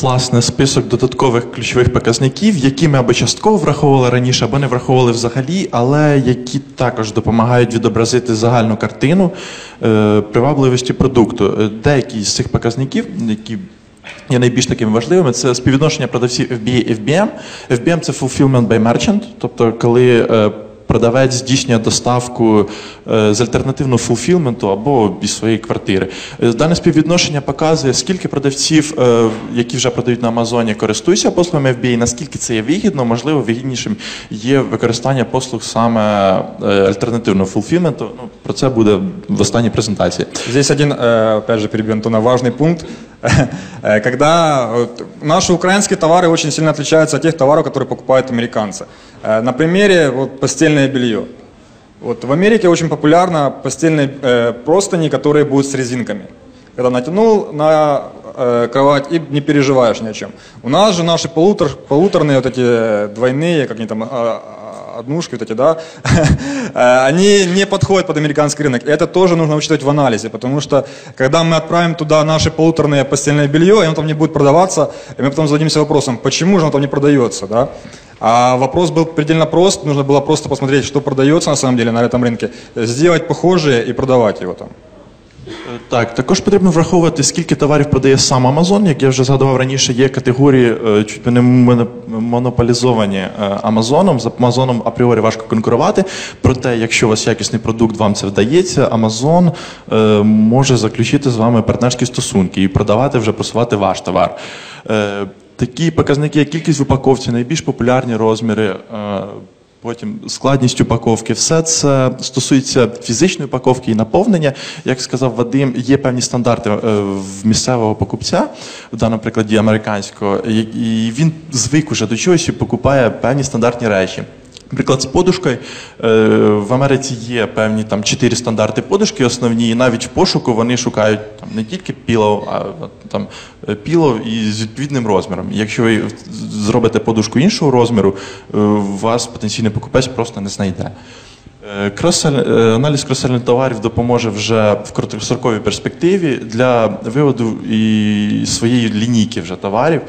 Власне, список додаткових ключових показників, які ми або частково враховували раніше, або не враховували взагалі, але які також допомагають відобразити загальну картину е, привабливості продукту. Е, Деякі з цих показників, які є найбільш такими важливими, це співвідношення продавців FBA і FBM. FBM – це Fulfillment by Merchant, тобто коли е, продавець здійснює доставку е, з альтернативного фулфілменту або із своєї квартири. Е, Дане співвідношення показує, скільки продавців, е, які вже продають на Амазоні, користуються послугами FBA, наскільки це є вигідно, можливо, вигіднішим є використання послуг саме е, альтернативного фулфілменту. Ну, про це буде в останній презентації. Здесь один, э, опять же, перебью Антона, важный пункт. Э, Когда вот, наши украинские товары очень сильно отличаются от тех товаров, которые покупают американцы. Э, На примере вот, постельное белье. Вот в Америке очень популярно постельные э, простыни, которые будут с резинками. Когда натянул на э, кровать и не переживаешь ни о чем. У нас же наши полутор, полуторные вот эти э, двойные, как они там, а, однушки вот эти, да, э, они не подходят под американский рынок. И это тоже нужно учитывать в анализе, потому что когда мы отправим туда наши полуторные постельное белье, и оно там не будет продаваться, и мы потом зададимся вопросом, почему же оно там не продается, да? А вопрос был предельно прост, нужно было просто посмотреть, что продается на самом деле на этом рынке, сделать похожее и продавать его там. Е, Так, також потрібно враховувати, скільки товарів продає сам Амазон. Як я вже згадував раніше, є категорії е, чуть не моно- монополізовані е, Амазоном. З Амазоном апріорі важко конкурувати. Проте, якщо у вас якісний продукт, вам це вдається, Амазон е, може заключити з вами партнерські стосунки і продавати вже просувати ваш товар. Такі показники, як кількість в упаковці, найбільш популярні розміри. е, Потім складність упаковки, все це стосується фізичної упаковки і наповнення. Як сказав Вадим, є певні стандарти е, в місцевого покупця, в даному прикладі американського, і він звик уже до чогось і покупає певні стандартні речі. Наприклад, з подушкою е, в Америці є певні там чотири стандарти подушки основні, і навіть в пошуку вони шукають там не тільки пілов, а там е, пілов із відповідним розміром. Якщо ви зробите подушку іншого розміру, е, вас потенційний покупець просто не знайде. Аналіз кросельних товарів допоможе вже в короткостроковій перспективі для виводу і своєї лінійки вже товарів.